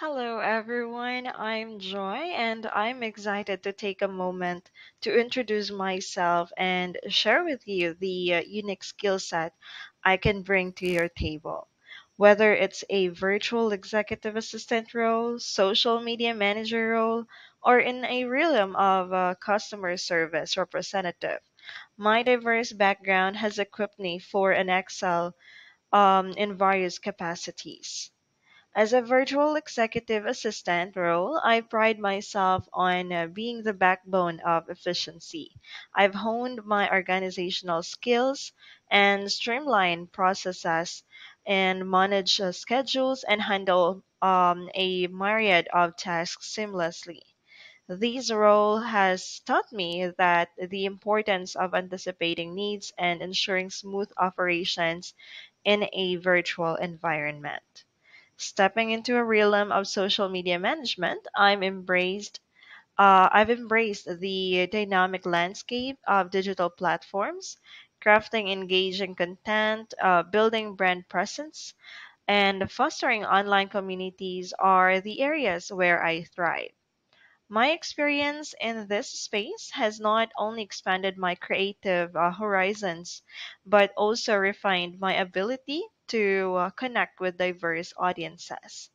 Hello, everyone. I'm Joy, and I'm excited to take a moment to introduce myself and share with you the uh, unique skill set I can bring to your table. Whether it's a virtual executive assistant role, social media manager role, or in a realm of uh, customer service representative, my diverse background has equipped me for an excel um, in various capacities. As a virtual executive assistant role, I pride myself on uh, being the backbone of efficiency. I've honed my organizational skills and streamlined processes and manage uh, schedules and handle um, a myriad of tasks seamlessly. This role has taught me that the importance of anticipating needs and ensuring smooth operations in a virtual environment. Stepping into a realm of social media management, I'm embraced. Uh, I've embraced the dynamic landscape of digital platforms, crafting engaging content, uh, building brand presence, and fostering online communities are the areas where I thrive. My experience in this space has not only expanded my creative uh, horizons, but also refined my ability to uh, connect with diverse audiences.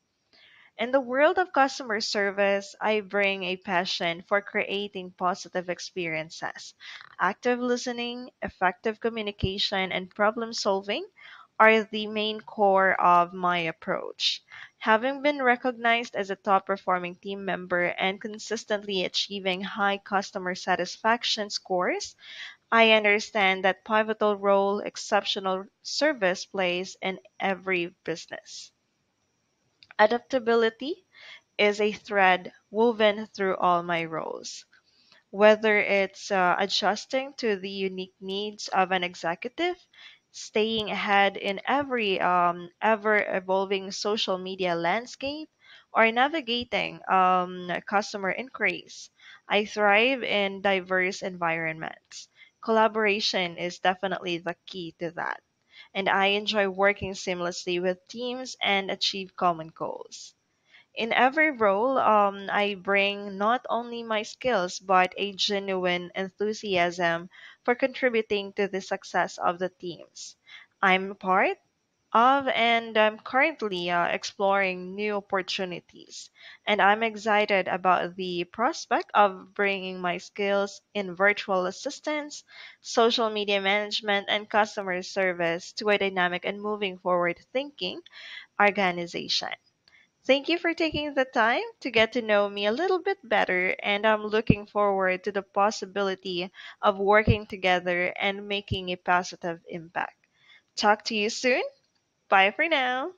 In the world of customer service, I bring a passion for creating positive experiences. Active listening, effective communication, and problem solving are the main core of my approach. Having been recognized as a top performing team member and consistently achieving high customer satisfaction scores, I understand that pivotal role exceptional service plays in every business. Adaptability is a thread woven through all my roles. Whether it's uh, adjusting to the unique needs of an executive, staying ahead in every um, ever evolving social media landscape, or navigating um, customer inquiries, I thrive in diverse environments. Collaboration is definitely the key to that, and I enjoy working seamlessly with teams and achieve common goals. In every role, um, I bring not only my skills but a genuine enthusiasm for contributing to the success of the teams I'm part of, and I'm currently uh, exploring new opportunities. And I'm excited about the prospect of bringing my skills in virtual assistance, social media management, and customer service to a dynamic and moving forward thinking organization. Thank you for taking the time to get to know me a little bit better, and I'm looking forward to the possibility of working together and making a positive impact. Talk to you soon. Bye for now.